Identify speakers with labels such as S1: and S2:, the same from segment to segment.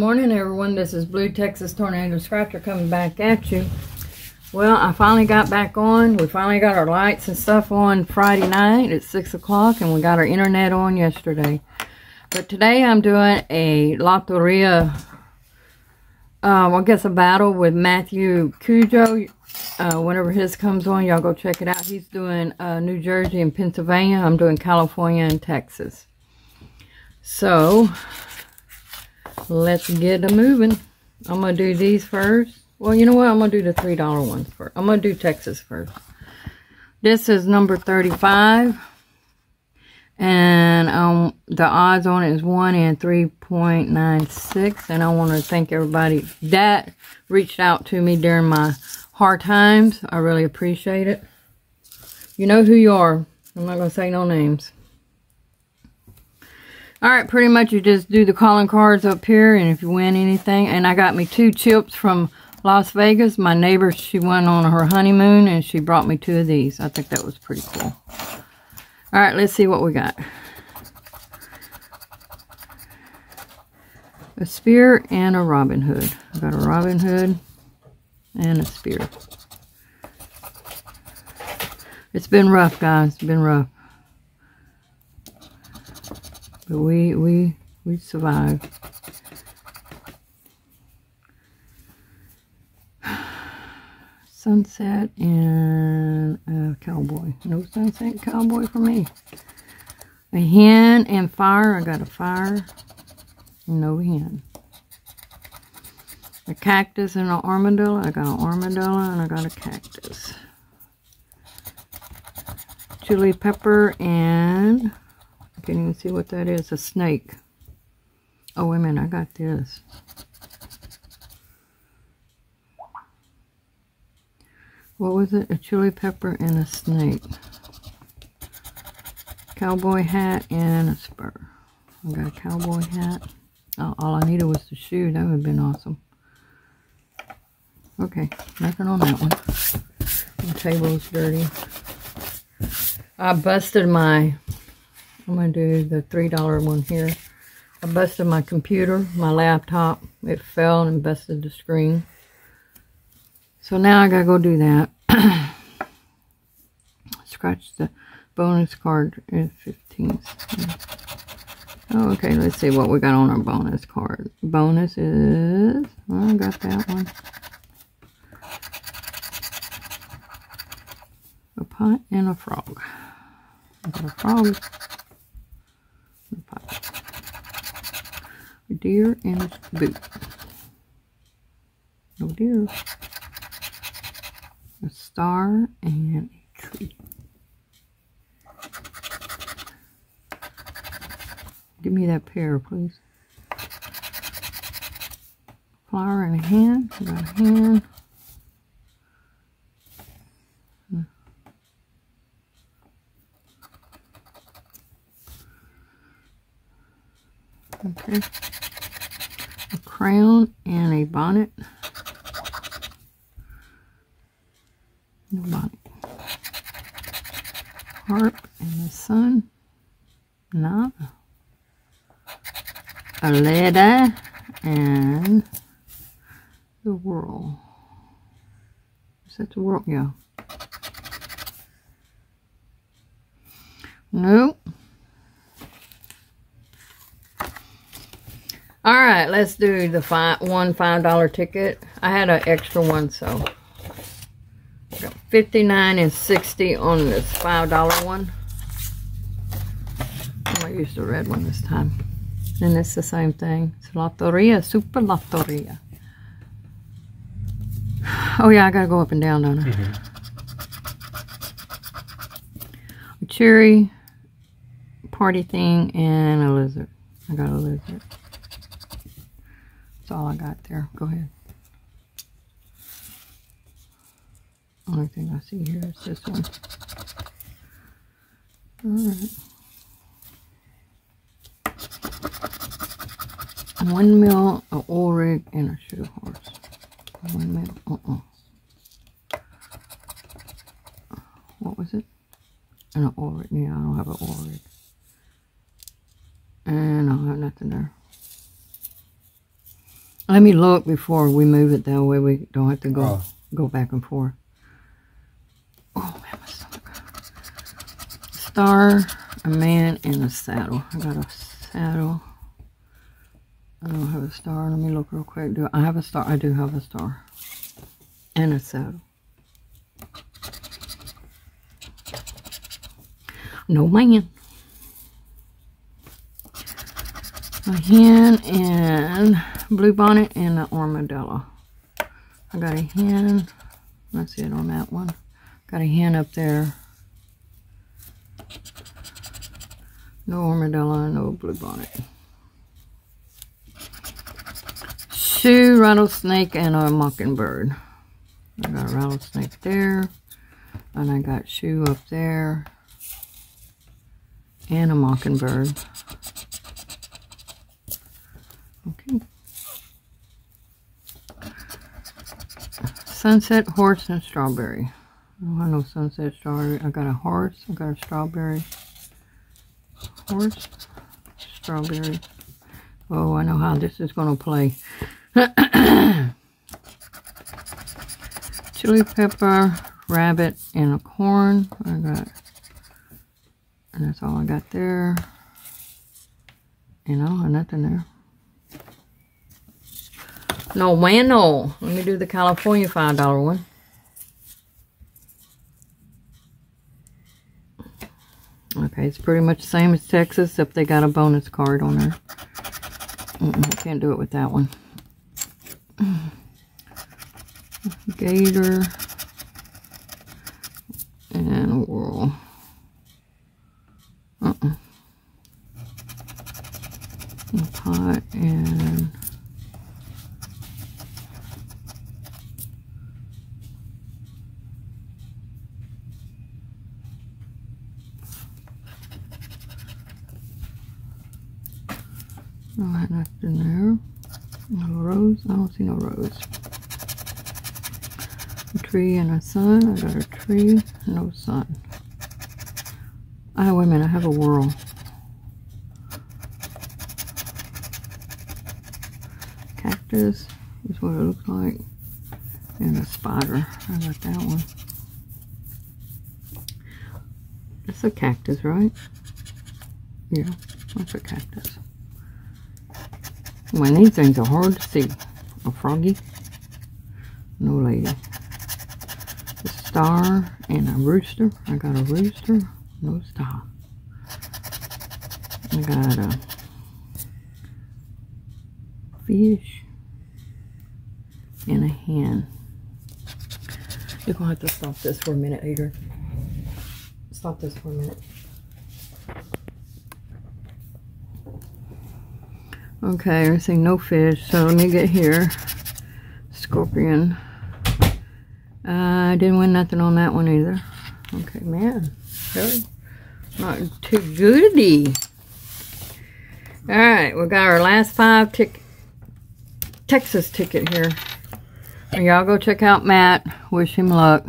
S1: Morning, everyone. This is Blue Texas Tornado Scratcher coming back at you. Well, I finally got back on. We finally got our lights and stuff on Friday night at 6 o'clock, and we got our internet on yesterday. But today I'm doing a Loteria, um, I guess a battle with Matthew Kuji. Uh, whenever his comes on, y'all go check it out. He's doing uh, New Jersey and Pennsylvania. I'm doing California and Texas. So, let's get a moving. I'm going to do these first. Well, you know what? I'm going to do the $3 ones first. I'm going to do Texas first. This is number 35. And um, the odds on it is 1 and 3.96. And I want to thank everybody that reached out to me during my hard times. I really appreciate it. You know who you are. I'm not going to say no names. Alright, pretty much you just do the calling cards up here. And if you win anything. And I got me two chips from Las Vegas. My neighbor, she went on her honeymoon and she brought me two of these. I think that was pretty cool. All right, let's see what we got. A spear and a Robin Hood. I got a Robin Hood and a spear. It's been rough, guys. It's been rough. But we we we survived. sunset and a cowboy. No sunset cowboy for me. A hen and fire. I got a fire. No hen. A cactus and an armadillo. I got an armadillo and I got a cactus. Chili pepper and I can't even see what that is. A snake. Oh, wait a minute. I got this. what was it? A chili pepper and a snake. Cowboy hat and a spur. I got a cowboy hat. Oh, all I needed was the shoe. That would have been awesome. Okay, nothing on that one. The table is dirty. I busted my, I'm going to do the $3 one here. I busted my computer, my laptop. It fell and busted the screen. So now I gotta go do that. Scratch the bonus card at 15. Oh, okay, let's see what we got on our bonus card. Bonus is, I got that one. A pot and a frog. I got a frog. A pot. A deer and boot. No deer a star, and a tree. Give me that pair, please. Flower and a hand. I got a hand. Hmm. Okay. A crown and a bonnet. Nobody. Harp and the sun. Not. A ladder and the world. Is that the world? Yeah. Nope. All right, let's do the five, one $5 ticket. I had an extra one, so 59 and 60 on this $5 one. I'm going to use the red one this time. And it's the same thing. It's Loteria, Super Loteria. Oh yeah, I gotta go up and down, don't I? Mm -hmm. A cherry, party thing, and a lizard. I got a lizard. That's all I got there. Go ahead. Only thing I see here is this one. Alright. One mil, a oil rig, and a shoe horse. One mil, uh-uh. What was it? And an oil rig. Yeah, I don't have an oil rig. And I don't have nothing there. Let me look before we move it. That way we don't have to go
S2: Oh.
S1: go back and forth. Oh man, my stomach. Star, a man, and a saddle. I got a saddle. I don't have a star. Let me look real quick. Do I have a star? I do have a star. And a saddle. No man. A hen and blue bonnet and an armadillo. I got a hen. That's it on that one. Got a hen up there. No armadillo, no blue bonnet. Shoe, rattlesnake, and a mockingbird. I got a rattlesnake there. And I got shoe up there. And a mockingbird. Okay. Sunset horse and strawberry. I know sunset strawberry. I got a horse. I got a strawberry. Horse. Strawberry. Oh, I know how this is going to play. Chili pepper, rabbit, and a corn. I got, and that's all I got there. And I nothing there. No, man, no. Let me do the California $5 one. Okay, it's pretty much the same as Texas, except they got a bonus card on there. Mm -mm, can't do it with that one. Gator. And a whirl. Uh-uh. A pot and... No, nothing there. No rose. I don't see no rose. A tree and a sun. I got a tree, no sun. Oh, wait a minute. I have a whirl. Cactus is what it looks like. And a spider. I got that one. That's a cactus, right? Yeah, that's a cactus. When these things are hard to see. A froggy. No lady. A star and a rooster. I got a rooster. No star. I got a fish and a hen. You're gonna have to stop this for a minute, Adrian. Stop this for a minute. Okay, I see no fish, so let me get here. Scorpion. Uh, I didn't win nothing on that one either. Okay, man. Really? Not too goody. Alright, we got our last five tick Texas ticket here. Y'all go check out Matt. Wish him luck.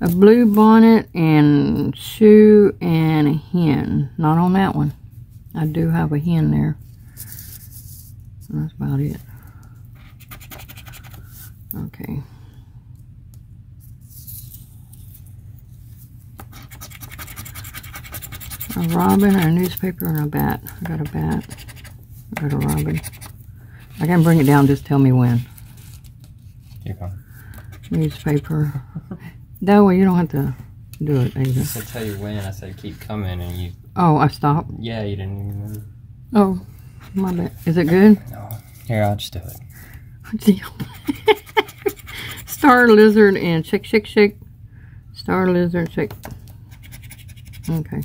S1: A blue bonnet and shoe and a hen. Not on that one. I do have a hen there. That's about it. Okay. A robin, a newspaper, and a bat. I got a bat. I got a robin. I can bring it down, just tell me when.
S2: Keep going.
S1: Newspaper. That way you don't have to do it,
S2: I
S1: either.
S2: said tell you when. I said keep coming, and you.
S1: Oh, I stopped.
S2: Yeah, you didn't even move.
S1: Oh, my bad. Is it good?
S2: No. Here, I'll just do it.
S1: Star lizard and shake, shake, shake. Star lizard, shake. Okay.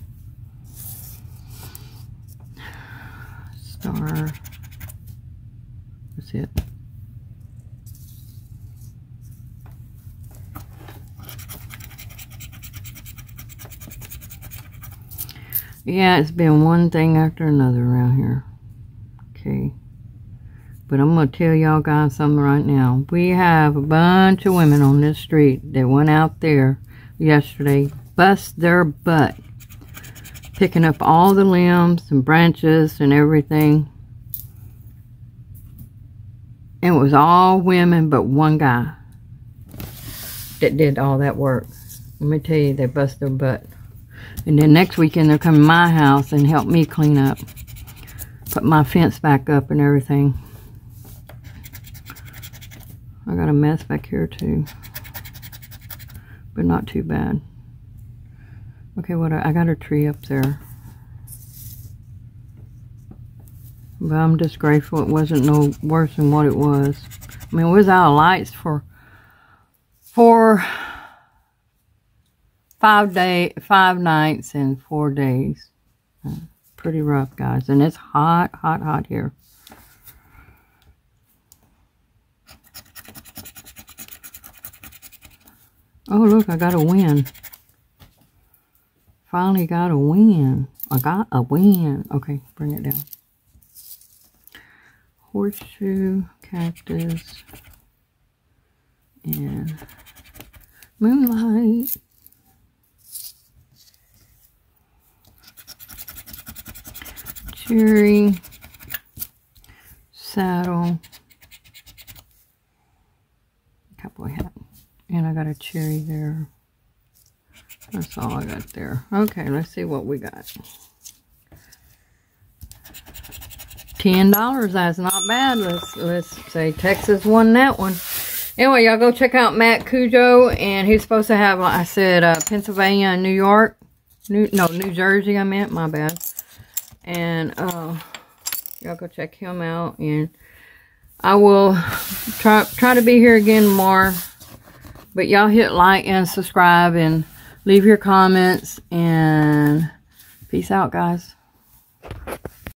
S1: Star. That's it. Yeah, it's been one thing after another around here. Okay. But I'm going to tell y'all guys something right now. We have a bunch of women on this street that went out there yesterday, bust their butt, picking up all the limbs and branches and everything. And it was all women but one guy that did all that work. Let me tell you, they bust their butt. And then next weekend they're coming to my house and help me clean up. Put my fence back up and everything. I got a mess back here too. But not too bad. Okay, what I, I got a tree up there. But I'm just grateful it wasn't no worse than what it was. I mean, we was out of lights for for five day, five nights and four days. Uh, pretty rough, guys, and it's hot, hot, hot here. Oh, look, I got a win. Finally got a win. I got a win. Okay, bring it down. Horseshoe, cactus, and moonlight. Cherry, saddle, cowboy hat. And I got a cherry there. That's all I got there. Okay, let's see what we got. Ten dollars, that's not bad. Let's let's say Texas won that one. Anyway, y'all go check out Matt Kuji, and he's supposed to have, like I said, uh, Pennsylvania and New York. New, no, New Jersey, I meant, my bad. And uh, y'all go check him out, and I will try try to be here again more. But y'all hit like and subscribe and leave your comments. And peace out, guys.